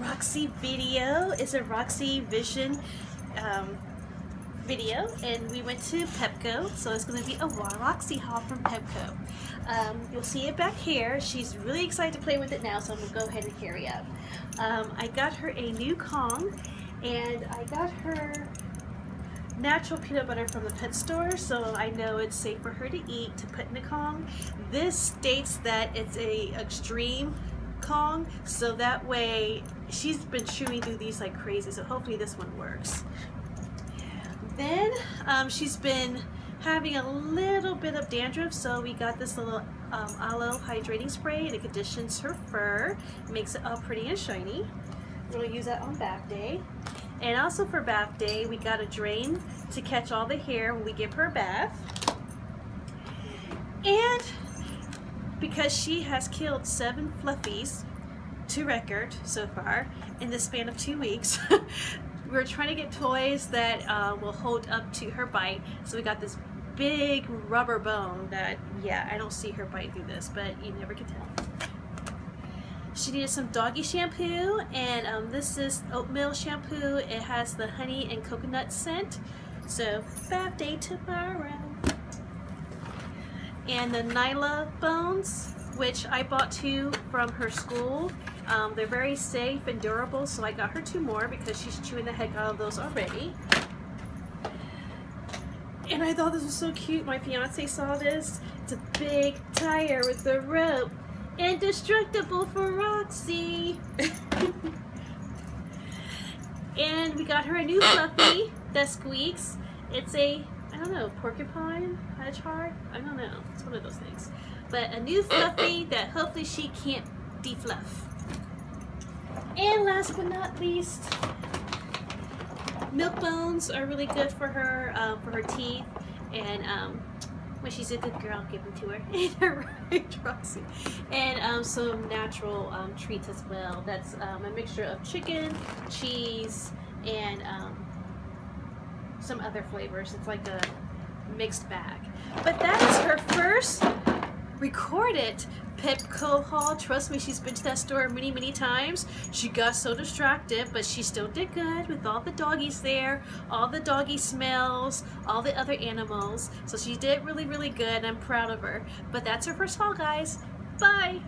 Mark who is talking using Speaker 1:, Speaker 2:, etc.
Speaker 1: Roxy video. It's a Roxy Vision um, video and we went to Petco so it's going to be a Roxy haul from Petco. Um, you'll see it back here. She's really excited to play with it now so I'm going to go ahead and carry up. Um, I got her a new Kong and I got her natural peanut butter from the pet store so I know it's safe for her to eat to put in the Kong. This states that it's a extreme Kong so that way she's been chewing through these like crazy so hopefully this one works. Then um, she's been having a little bit of dandruff so we got this little um, aloe hydrating spray and it conditions her fur makes it all pretty and shiny. We'll use that on bath day. And also for bath day, we got a drain to catch all the hair when we give her a bath. And because she has killed seven fluffies to record so far in the span of two weeks, we're trying to get toys that uh, will hold up to her bite. So we got this big rubber bone that, yeah, I don't see her bite through this, but you never can tell. She needed some doggy shampoo, and um, this is oatmeal shampoo. It has the honey and coconut scent. So, bath day tomorrow. And the Nyla bones, which I bought two from her school. Um, they're very safe and durable, so I got her two more because she's chewing the heck out of those already. And I thought this was so cute. My fiance saw this. It's a big tire with a rope. Indestructible for Roxy. and we got her a new fluffy that squeaks. It's a, I don't know, porcupine, hedgehog? I don't know. It's one of those things. But a new fluffy that hopefully she can't defluff. And last but not least, milk bones are really good for her, um, for her teeth. And um, when she's a good girl, give them to her. and her Roxy. And um, some natural um, treats as well. That's um, a mixture of chicken, cheese, and um, some other flavors. It's like a mixed bag. But that is her first recorded Petco haul. Trust me, she's been to that store many, many times. She got so distracted, but she still did good with all the doggies there, all the doggy smells, all the other animals. So she did really, really good. I'm proud of her. But that's her first haul, guys. Bye!